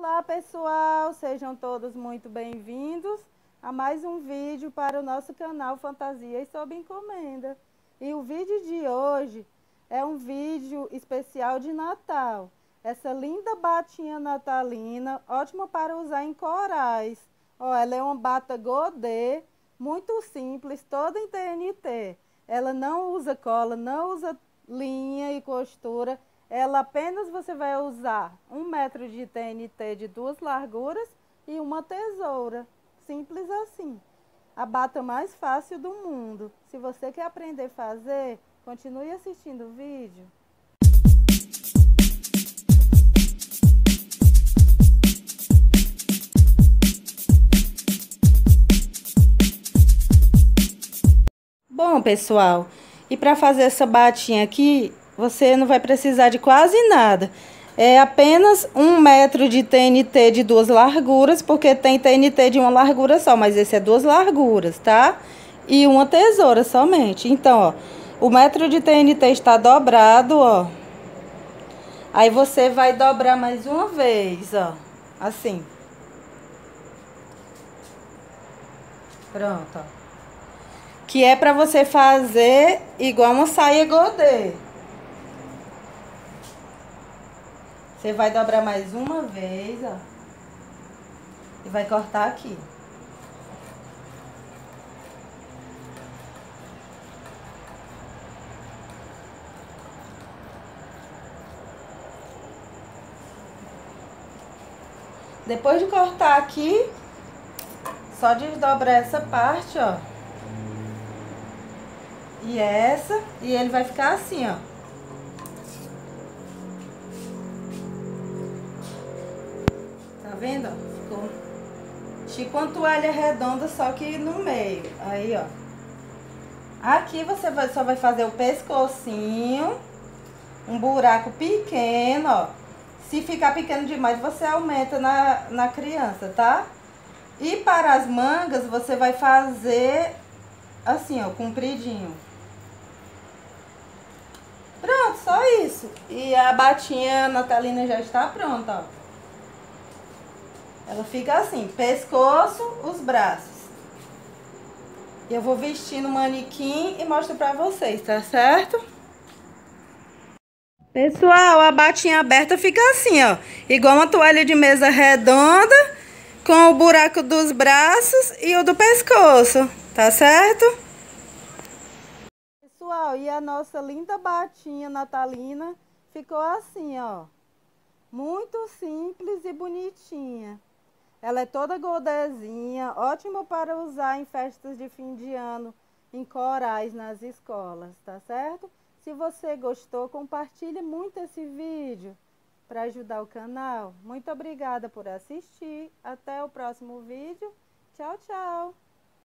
Olá pessoal, sejam todos muito bem-vindos a mais um vídeo para o nosso canal Fantasias sob Encomenda. E o vídeo de hoje é um vídeo especial de Natal. Essa linda batinha natalina, ótima para usar em corais. Ó, ela é uma bata godê, muito simples, toda em TNT. Ela não usa cola, não usa linha e costura. Ela apenas você vai usar um metro de TNT de duas larguras e uma tesoura. Simples assim. A bata mais fácil do mundo. Se você quer aprender a fazer, continue assistindo o vídeo. Bom, pessoal, e para fazer essa batinha aqui, você não vai precisar de quase nada. É apenas um metro de TNT de duas larguras, porque tem TNT de uma largura só, mas esse é duas larguras, tá? E uma tesoura somente. Então, ó, o metro de TNT está dobrado, ó. Aí você vai dobrar mais uma vez, ó. Assim. Pronto, ó. Que é pra você fazer igual uma saia godê. Você vai dobrar mais uma vez, ó. E vai cortar aqui. Depois de cortar aqui, só desdobrar essa parte, ó. E essa, e ele vai ficar assim, ó. Vendo? Ficou tipo uma toalha redonda, só que no meio. Aí, ó. Aqui você vai, só vai fazer o pescocinho, um buraco pequeno, ó. Se ficar pequeno demais, você aumenta na, na criança, tá? E para as mangas, você vai fazer assim, ó, compridinho. Pronto, só isso. E a batinha natalina já está pronta, ó. Ela fica assim, pescoço, os braços. Eu vou vestir no manequim e mostro pra vocês, tá certo? Pessoal, a batinha aberta fica assim, ó. Igual uma toalha de mesa redonda, com o buraco dos braços e o do pescoço, tá certo? Pessoal, e a nossa linda batinha natalina ficou assim, ó. Muito simples e bonitinha. Ela é toda goldezinha, ótima para usar em festas de fim de ano, em corais nas escolas, tá certo? Se você gostou, compartilhe muito esse vídeo para ajudar o canal. Muito obrigada por assistir. Até o próximo vídeo. Tchau, tchau!